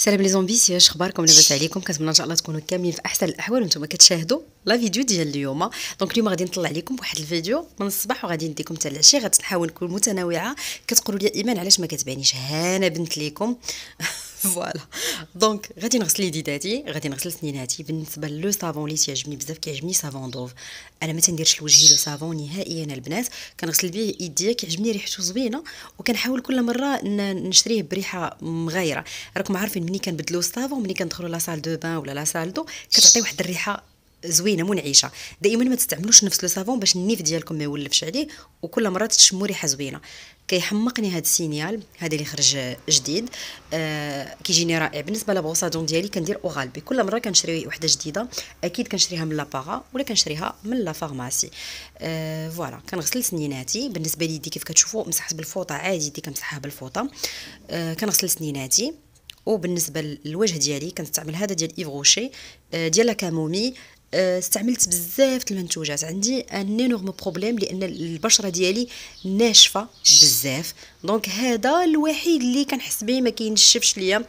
سلام les amis اش اخباركم لاباس عليكم. كنتمنى إن شاء الله تكونوا كاملين في أحسن الأحوال وإنتم كتشاهدوا. la vidéo ديال اليوم. donc اليوم غادي نطلع لكم بواحد الفيديو من الصباح وغادي نديكم حتى العشيه غنحاول نكون متنوعة. كتقولوا لي إيمان علاش ما كتبانيش؟ هانا بنت لكم voilà. donc غادي نغسل يديداتي. غادي نغسل سنيناتي. بالنسبة le savon اللي تيعجبني بزاف كيعجبني صابون Dove أنا ما تنديرش لوجهي le savon نهائيا البنات. كنغسل به يديا كيعجبني ريحته زوينة. وكنحاول كل مرة نشريه بريحة مغايرة. راكم عارفين ملي كنبدلو الصابون ملي كندخلوا la salle de bain ولا la salle d'eau كتعطي واحد الريحة زوينة منعشة. دائما ما تستعملوش نفس le savon باش النيف ديالكم ما يولفش عليه وكل مرة تشموا ريحة زوينة. كيحمقني هذا ال Signal هذا اللي خرج جديد. آه كيجيني رائع. بالنسبة la brosse à dents ديالي كندير Oral-B. كل مرة كنشري وحدة جديدة أكيد كنشريها من la para ولا كنشريها من la pharmacie. آه voilà. كنغسل سنيناتي. بالنسبة لي كيف كتشوفوا مسحت بالفوطة عادي دي كنمسحها بالفوطة. آه كنغسل سنيناتي. وبالنسبة للوجه ديالي كنستعمل هذا ديال Yves Rocher آه ديال la camomille. استعملت بزاف المنتوجات. عندي un énorme problème لأن البشرة ديالي ناشفة بزاف. donc هذا الوحيد اللي كنحس به ما كينشفش ليا.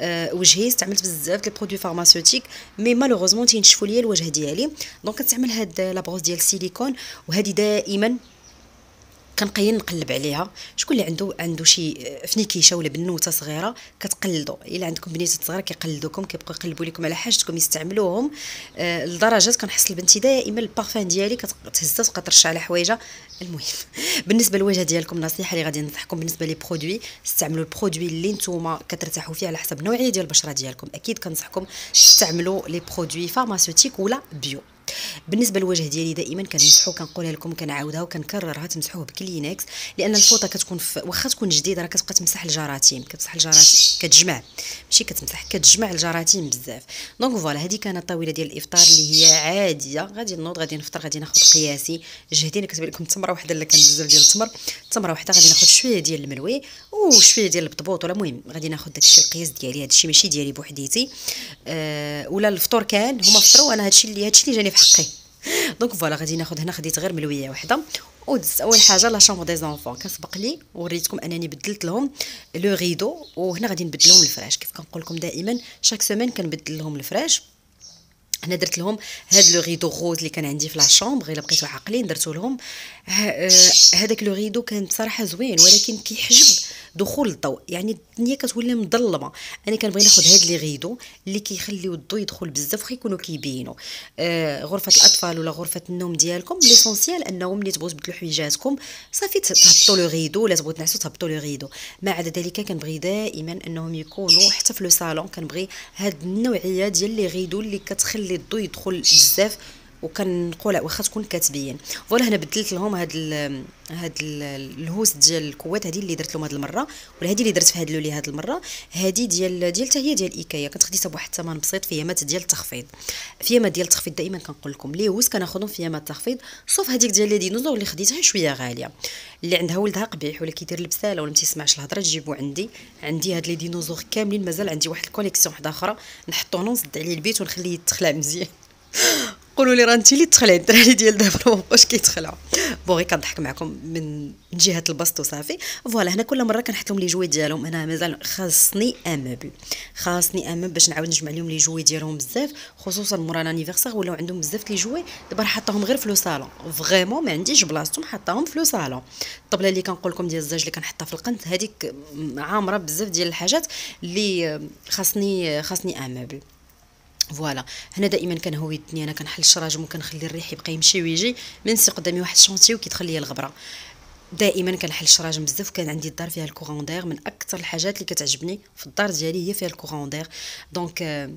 أه وجهي استعملت بزاف les produits pharmaceutiques mais malheureusement تينشفوا ليا الوجه ديالي. donc كنستعمل هاد la brosse ديال السيليكون وهذه دائما كنبقى نقلب عليها. شكون اللي عنده عنده شي فنيكيشه ولا بنوته صغيرة كتقلدوا إلا عندكم بنيتة صغيرة كيقلدوكم كيبقاو يقلبوا لكم على حاجتكم يستعملوهم. آه لدرجة كنحس لبنتي دائما البارفان ديالي كتهزها تبقى ترش على حوايجها. المهم بالنسبة للوجه ديالكم نصيحة اللي غادي ننصحكم بالنسبة les produits استعملوا ال produit اللي نتوما كترتاحوا فيه على حسب النوعية ديال البشرة ديالكم. أكيد كنصحكم تستعملوا les produits pharmaceutiques ولا bio. بالنسبة للوجه ديالي دائما كنمسحو كنقولها لكم كنعاودها وكنكررها تمسحوه بكلينكس لأن الفوطة كتكون واخا تكون جديدة راه كتبقى تمسح الجراثيم كتمسح الجراثيم كتجمع. ماشي كتمسح كتجمع الجراثيم بزاف. donc voilà هذه كانت الطاوله ديال الإفطار اللي هي عادية. غادي نوض غادي نفطر غادي ناخذ قياسي. جهدين كتب لكم تمره واحدة اللي كان بزاف ديال التمر. تمرة واحدة غادي ناخذ شوية ديال الملوي وشوية ديال البطبوط. ولا المهم غادي ناخذ داكشي القياس ديالي هادشي ماشي ديالي بوحديتي. أه ولا الفطور كان هما فطروا أنا هادشي اللي هادشي اللي جاني في حقي. donc voilà غادي ناخذ هنا خديت غير ملوية وحدة. ودزت أول حاجة la chambre des enfants كنسبق لي وريتكم أنني بدلت لهم les rideaux وهنا غادي نبدل لهم الفراش. كيف كنقول لكم دائما chaque semaine كنبدل لهم الفراش. هنا درت لهم هاد les rideaux roses اللي كان عندي في la chambre إلا بقيتو عاقلين درتو لهم. آه، هذاك le rideau كان بصراحة زوين ولكن كيحجب دخول الضوء. يعني الدنيا كتولي مظلمة. أنا كنبغي ناخذ هاد لي غيدو اللي كيخليو الضوء يدخل بزاف وخا يكونوا كيبينوا. آه غرفة الأطفال ولا غرفة النوم ديالكم ليسونسيال أنه ملي تبغوا تبدلوا حويجاتكم صافي تهبطوا لو غيدو ولا تبغوا تنعسوا تهبطوا لو غيدو ما عدا ذلك كنبغي دائما أنهم يكونوا حتى في لو صالون كنبغي هاد النوعية ديال لي غيدو اللي كتخلي الضوء يدخل بزاف وكنقول واخا تكون كاتبين. voilà هنا بدلت لهم هاد ال هاد ال ال housse ديال ال couette هذه اللي درت لهم هاد المرة ولا هذه اللي درت في هاد لولي هاد المرة. هذه ديال ديال هي ديال إيكايا. كنت خديتها بواحد الثمن بسيط في يامات ديال التخفيض. في يامات ديال التخفيض دائما كنقول لكم. les housses كناخذهم في يامات التخفيض؟ sauf هذيك ديال les dinosaures اللي خديتها شوية غالية. اللي عندها ولدها قبيح ولا كيدير البساله ولا ما تيسمعش الهضرة تجيبو عندي. عندي هاد les dinosaures كاملين مازال عندي واحد ال collection واحدة أخرى. نحطو نصد عليه البيت ونخليه يتخلع مزيان. قولوا لي راه انت اللي تخلعي الدراري ديال دابا ما بقاوش كيتخلعوا bon غير كنضحك معكم من جهة البسط وصافي. voilà هنا كل مرة كنحط لهم les jouets ديالهم. أنا مازال خاصني un meuble خاصني un meuble باش نعاود نجمع لهم les jouets ديالهم بزاف خصوصا مورا l'anniversaire ولاو عندهم بزاف les jouets. دابا راه حطاهم غير في le salon vraiment ما عنديش بلاصتهم حطاهم في le salon الطبلة اللي كنقول لكم ديال الزاج اللي كنحطها في القنت هذيك عامرة بزاف ديال الحاجات اللي خاصني خاصني un meuble voilà هنا دائما كنهوي الدنيا أنا كنحل الشراجم وكنخلي الريح يبقى يمشي ويجي من سي قدامي واحد ال chantier وكيدخل ليا الغبرة. دائما كنحل الشراجم بزاف كان عندي الدار فيها ال courant d'air من أكثر الحاجات اللي كتعجبني في الدار ديالي هي فيها ال courant d'air donc آه،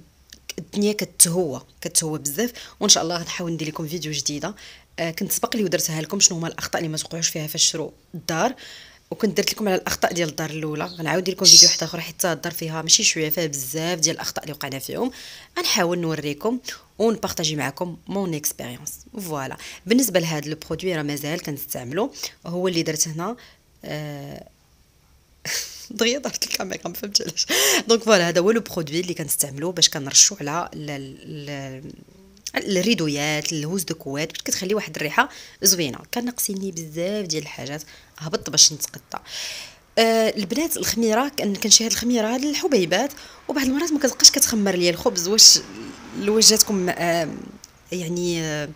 الدنيا كتهوى كتهوى بزاف وإن شاء الله غنحاول ندير لكم فيديو جديدة. آه، كنت سبق لي ودرتها لكم شنو هما الأخطاء اللي ما توقعوش فيها فاش تشرو الدار. وكنت درت لكم على الأخطاء ديال الدار الأولى. غنعاود لكم فيديو واحد آخر حيت الدار فيها ماشي شوية فيها بزاف ديال الأخطاء اللي وقعنا فيهم. غنحاول نوريكم ونبارطاجي معكم mon expérience voilà بالنسبة لهذا le produit راه مازال كنستعملو. هو اللي درت هنا. آه دغيا دارت الكاميرا ما فهمتش علاش. donc voilà هذا هو le produit اللي كنستعملو باش كنرشو على الريدويات ال housse de couette باش كتخلي واحد الريحة زوينة. كان بزاف ديال الحاجات. هبط باش نتقطع. آه البنات الخميرة كنشري هاد الخميرة هاد الحبيبات. وبعض المرات ما كتبقاش كتخمر ليا الخبز واش واش جاتكم آه يعني آه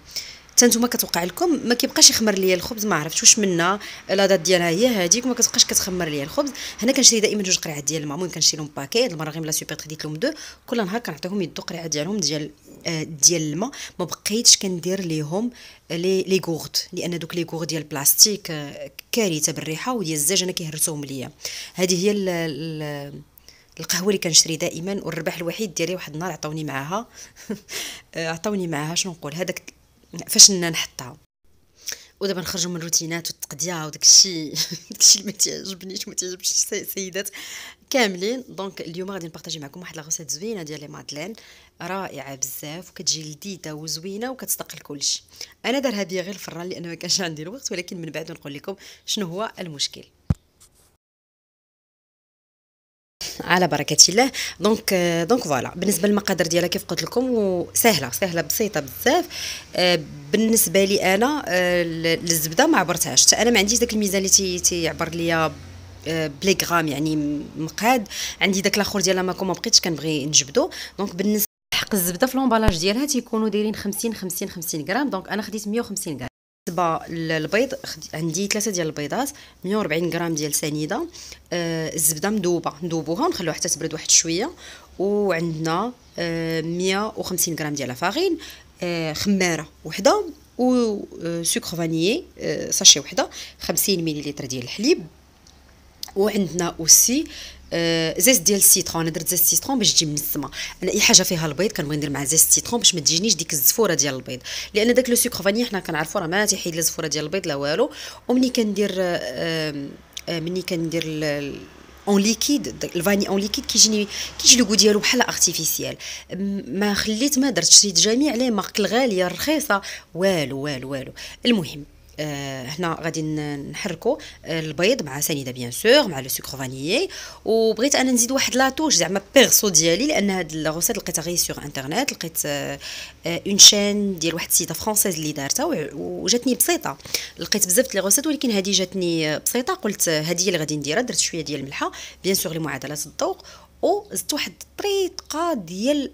حتى نتوما كتوقع لكم ما كيبقاش يخمر ليا الخبز ما عرفتش واش منا la date ديالها هي هذيك وما كتبقاش كتخمر ليا الخبز. هنا كنشري دائما جوج قريعات ديال المهم كنشري لهم paquet المره غير la super خديت لهم deux. كل نهار كنعطيهم يدو قريعة ديالهم ديال آه ديال الماء. ما بقيتش كندير ليهم لي لي غورد لأن دوك لي غورد ديال البلاستيك آه كارثة بالريحة وديال الزاج أنا كيهرسوهم ليا. هذه هي ال ال القهوة اللي كنشري دائما والربح الوحيد ديالي واحد النهار عطاوني معاها. آه، عطاوني معاها شنو نقول؟ هذاك فاش نحطها. ودابا نخرجوا من الروتينات والتقضيه وداك الشيء داك الشيء اللي ما تعجبنيش وما تعجبش السيدات كاملين. donc اليوم غادي نبارطاجي معكم واحد la recette زوينة ديال les madeleines. رائعة بزاف وكتجي لذيذة وزوينة وكتصدق لكلشي أنا دارها بيا غير الفران لأن ما كانش عندي الوقت ولكن من بعد نقول لكم شنو هو المشكل. على بركة الله. donc donc voilà بالنسبة للمقادير ديالها كيف قلت لكم سهلة سهلة بسيطة بزاف. آه، بالنسبة لي أنا آه، الزبده ما عبرتهاش. حتى أنا ما عنديش داك الميزان اللي تيعبر ليا آه، ب les grammes يعني مقاد. عندي داك الآخر ديال ماكو ما بقيتش كنبغي نجبدو. donc بالنسبة حق الزبدة في l'emballage ديالها تيكونوا دايرين 50 50 50 غرام. donc أنا خديت 150 غرام. بالنسبة للبيض عندي ثلاثة ديال البيضات 140 غرام ديال سنيدة آه الزبدة مذوبه نذوبوها ونخلوها حتى تبرد واحد شوية وعندنا آه 150 غرام ديال ال farine آه خمارة وحدة و sucre vanillé آه sachet وحدة 50 مليلتر ديال الحليب وعندنا aussi آه زيت ديال ال citron. أنا درت زيت ال citron باش تجي من السما. أنا أي حاجة فيها البيض كنبغي ندير مع زيت ال citron باش ما تجينيش ديك الزفورة ديال البيض. لأن داك le sucre vanillé حنا كنعرفوا راه ما تيحيد لا الزفوره ديال البيض لا والو. ومني كندير آه آه مني كندير en liquide ال vanille en liquide كيجيني كيجي لو ديالو بحال artificiel ما خليت ما درت شريت جميع les marques الغالية الرخيصة. والو والو والو. المهم آه هنا غادي نحركوا البيض مع سنيدة bien sûr مع le sucre vanillé وبغيت أنا نزيد واحد la touche زعما perso ديالي لأن هاد ال recette لقيتها غير sur internet لقيت آه une chaîne ديال واحد السيدة française اللي دارتها وجاتني بسيطة. لقيت بزاف les recettes ولكن هذه جاتني بسيطة. قلت هذه هي اللي غادي نديرها درت شوية ديال الملحه bien sûr لمعادلة الذوق وزدت واحد الطريفة ديال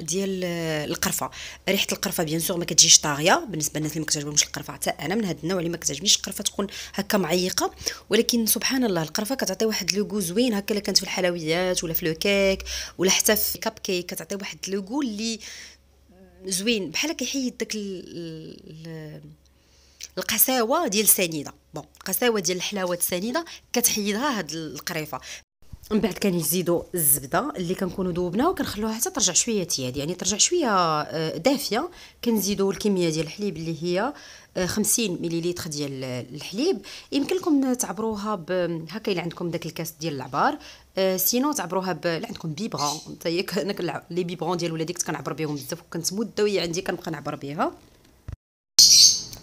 ديال القرفة. ريحة القرفة bien sûr ما كتجيش طاغية. بالنسبة للناس اللي ما كتعجبهمش القرفة حتى أنا من هذا النوع اللي ما كتعجبنيش القرفة تكون هكا معيقة. ولكن سبحان الله القرفة كتعطي واحد le goût زوين. هكا إلا كانت في الحلويات ولا في le cake ولا حتى في كاب كيك كتعطي واحد le goût اللي زوين. بحال كيحيد داك القساوة ديال السنيدة. bon القساوه ديال الحلاوة السنيدة كتحيدها هاد القريفه من بعد كنزيدوا الزبدة اللي كنكونوا ذوبناها وكنخلوها حتى ترجع شوية tiède. يعني ترجع شوية آه، دافية. كنزيدوا الكمية ديال الحليب اللي هي 50 آه، مليلتر ديال الحليب. يمكن لكم تعبروها هكا إلا عندكم داك الكاس ديال العبار. أه sinon تعبروها ب عندكم biberon. حتى هي les biberons ديال ولادي كنت كنعبر بهم بزاف وكنت مده وهي عندي كنبقى نعبر بها.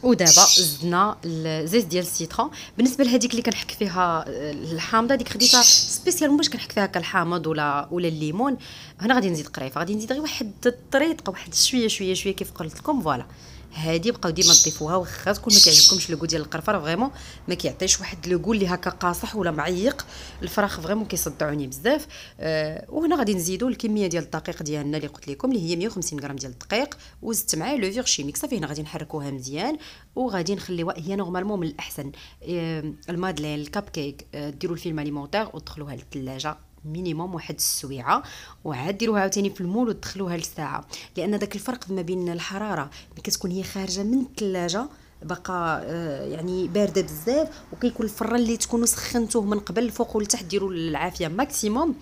ودابا زدنا الزيت ديال ال citron بالنسبة لهذيك اللي كنحك فيها آه، الحامضه ديك خديتها spécial. باش كنحك فيها كالحامض ولا ولا الليمون؟ هنا غادي نزيد قريفة. غادي نزيد غير واحد الطريقة واحد شوية شوية شوية كيف قلت لكم voilà. هادي بقاو ديما تضيفوها واخا تكون ما كيعجبكمش le goût ديال القرفه vraiment ما كيعطيش واحد le goût اللي هكا قاصح ولا معيق. الفراخ vraiment كيصدعوني بزاف. أه وهنا غادي نزيدو الكمية ديال الدقيق ديالنا اللي قلت لكم اللي هي 150 غرام ديال الدقيق وزدت معاه levure chimique. صافي هنا غادي نحركوها مزيان وغادي نخليوها هي normalement من الأحسن. أه ال madeleine ال cupcake. أه ديروا ال film alimentaire وتدخلوها للثلاجه minimum واحد السويعة. وعاد ديروها عاوتاني في ال moule وتدخلوها لساعه لأن داك الفرق ما بين الحرارة ملي كتكون هي خارجة من الثلاجة بقى آه يعني باردة بزاف وكيكون الفران اللي تكونوا سخنتوه من قبل الفوق والتحت ديروا العافية maximum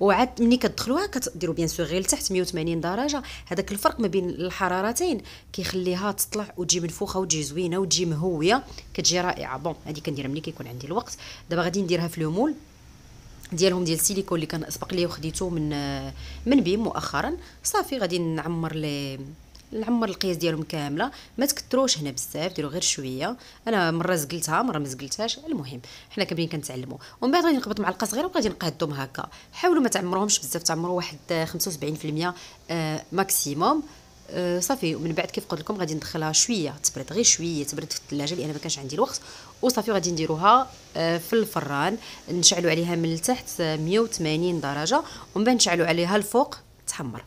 وعاد ملي كتدخلوها كديروا bien sûr غير لتحت 180 درجة. هذاك الفرق ما بين الحرارتين كيخليها تطلع وتجي منفوخه وتجي زوينة وتجي مهوية كتجي رائعة. بون هذه كنديرها ملي كيكون عندي الوقت. دابا غادي نديرها في المول. ديالهم ديال السيليكون اللي كان اسبق لي وخديته من من بيم مؤخرا. صافي غادي نعمر لي نعمر القياس ديالهم كاملة. ما تكثروش هنا بزاف ديروا غير شوية. أنا مرة زقلتها مرة ما زقلتهاش. المهم حنا كاملين كنتعلموا ومن بعد غادي نقبط معلقة صغيرة وغادي نقادهم هكا. حاولوا ما تعمروهمش بزاف تعمروا واحد 75% آه ماكسيموم صافي ومن بعد كيف قلت لكم غادي ندخلها شوية تبرد غير شوية تبرد في الثلاجة لأن ما كانش عندي الوقت. وصافي غادي نديروها آه، في الفران. نشعلوا عليها من التحت 180 درجة ومن بعد نشعلوا عليها الفوق تحمر.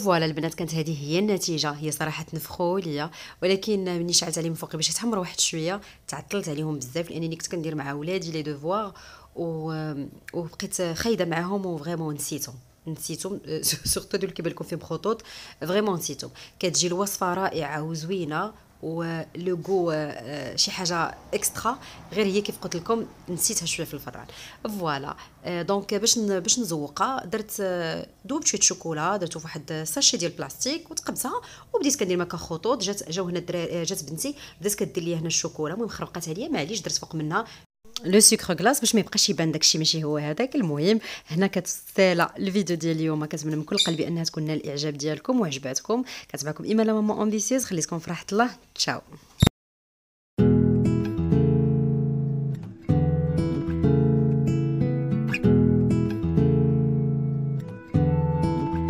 و voilà البنات كانت هذه هي النتيجة هي صراحة تنفخوا ليا. ولكن ملي شعلت عليهم فوق باش يتحمروا واحد شوية تعطلت عليهم بزاف لأنني كنت كندير مع ولادي les devoirs و... وبقيت خايضة معاهم و vraiment نسيتهم. نسيتهم surtout دوك كيبان لكم فيهم خطوط vraiment نسيتهم. كتجي الوصفة رائعة وزوينة و le goût آه، شي حاجة extra غير هي كيف قلت لكم نسيتها شوية في الفران. voilà donc باش باش نزوقها درت آه، دوبت شوية شوكولا درتو في واحد sachet ديال البلاستيك وتقبتها وبديت كندير معاك خطوط جات جاو هنا الدراري جات بنتي بدات كدير لي هنا الشوكولا المهم خربقات عليا معليش درت فوق منها le sucre glace باش ما يبقاش يبان داكشي ماشي هو هذاك. المهم هنا كتسالا الفيديو ديال اليوم. كنتمنى من كل قلبي أنها تكون الإعجاب ديالكم وعجباتكم. كانت معكم ايمان ماما ambitieuse خليتكم في راحة الله. تشاو.